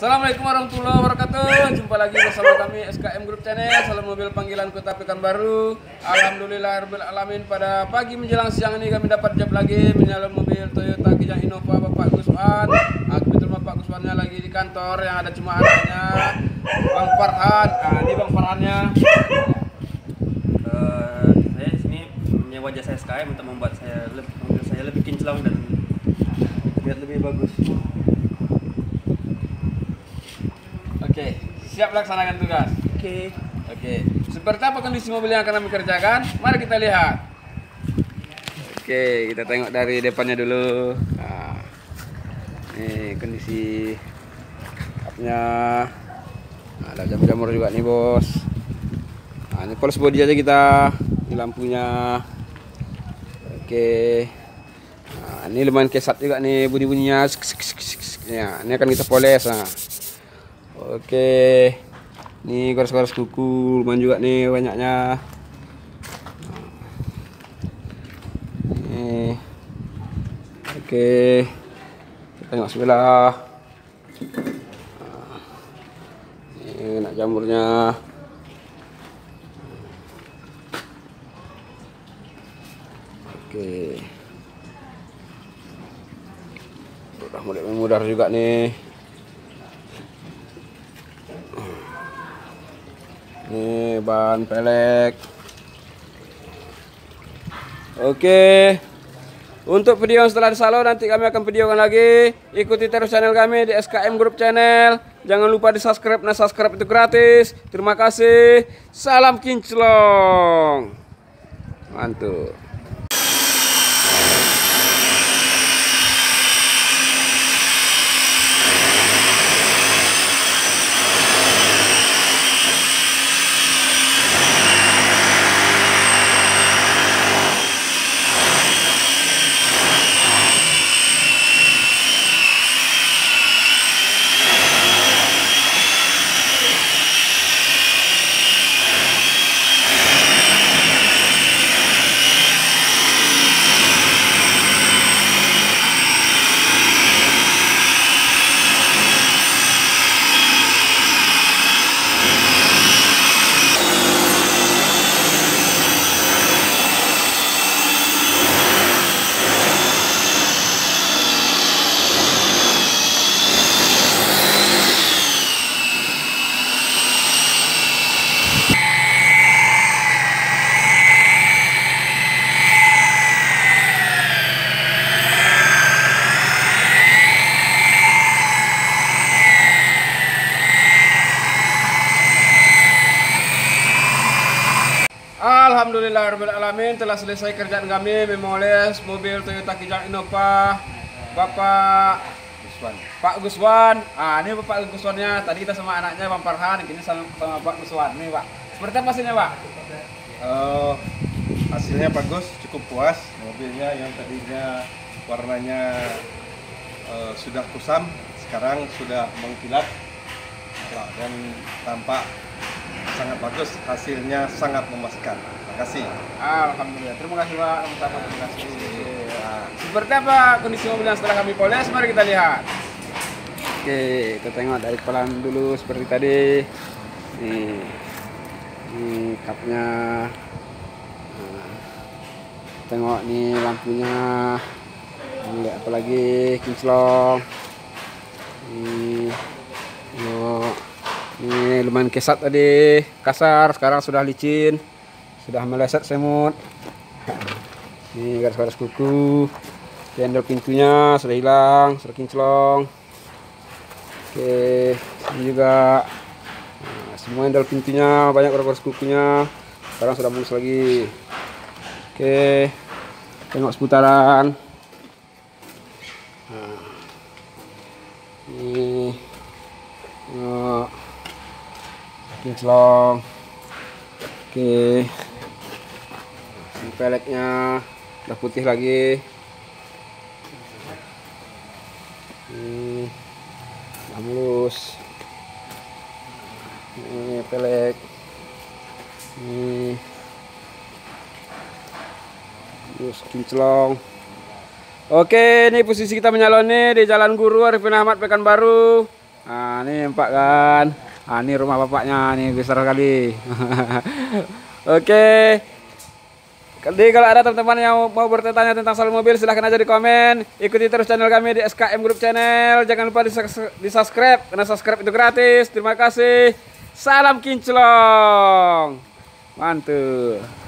Assalamualaikum warahmatullahi wabarakatuh. Jumpa lagi bersama kami SKM Group Channel, Salon Mobil Panggilan Kota Pekanbaru. Alhamdulillah alamin pada pagi menjelang siang ini kami dapat job lagi menyalon mobil Toyota Kijang Innova Bapak Guswan. Aku betul Bapak Guswannya lagi di kantor yang ada cuma anaknya Bang Farhan. Nah, ini Bang Farhannya. Eh, saya sini menyewa jasa SKM untuk membuat saya lebih, saya lebih kinclong dan terlihat lebih bagus. Oke, siap laksanakan tugas. Oke. Oke, seperti apa kondisi mobil yang akan kami kerjakan? Mari kita lihat. Oke, kita tengok dari depannya dulu. Nah, ini kondisi kapnya. Nah, ada jamur-jamur juga nih bos. Nah, ini polis body aja kita. Ini lampunya. Oke. Nah, ini lumayan kesat juga nih bunyi-bunyinya. Ya, ini akan kita poles. Nah. Oke. Ini garis-garis kuku lumayan juga nih banyaknya. Nih. Oke. Kita tengok sebelah. Ini nak jamurnya. Oke. Udah mulai memudar juga nih. Ini ban pelek. Oke. Untuk video yang setelah disalon nanti kami akan videokan lagi. Ikuti terus channel kami di SKM Group Channel. Jangan lupa di subscribe. Nah subscribe itu gratis. Terima kasih. Salam kinclong. Mantul. Alhamdulillah alamin telah selesai kerjaan kami memoles mobil Toyota Kijang Innova Bapak Guswan. Pak Guswan. Ah, ini Bapak Guswannya. Tadi kita sama anaknya Bang Farhan, kini sama, sama Pak Guswan. Nih, Pak. Seperti apa hasilnya, Pak? Eh, hasilnya bagus, cukup puas. Mobilnya yang tadinya warnanya eh, sudah kusam, sekarang sudah mengkilat dan tampak sangat bagus. Hasilnya sangat memuaskan. Terima kasih. Alhamdulillah. Terima kasih, Pak. Terima kasih. Ah, Seperti apa kondisi mobil yang setelah kami poles? Mari kita lihat. Oke, kita tengok dari pelan dulu seperti tadi. Nih, ini kapnya. Nah, tengok nih lampunya. Ini lihat apa lagi kinclong. Ini, yuk. Ini lumayan kesat tadi, kasar. Sekarang sudah licin, sudah meleset semut. Ini garis-garis kuku. Handle pintunya sudah hilang, sudah kinclong. Oke, ini juga nah, semua handle pintunya banyak garis kukunya. Sekarang sudah mulus lagi. Oke, tengok seputaran. Nah, ini, tengok kinclong. Oke, ini peleknya udah putih lagi. Ini udah mulus. Ini pelek. Ini terus kinclong. Oke, ini posisi kita menyalon nih di Jalan Guru Arifin Ahmad Pekanbaru. Nah, ini Pak kan. Ah, ini rumah bapaknya nih besar sekali. Oke. Jadi kalau ada teman-teman yang mau bertanya tentang soal mobil silahkan aja di komen. Ikuti terus channel kami di SKM Group Channel. Jangan lupa di subscribe karena subscribe itu gratis. Terima kasih. Salam kinclong. Mantul.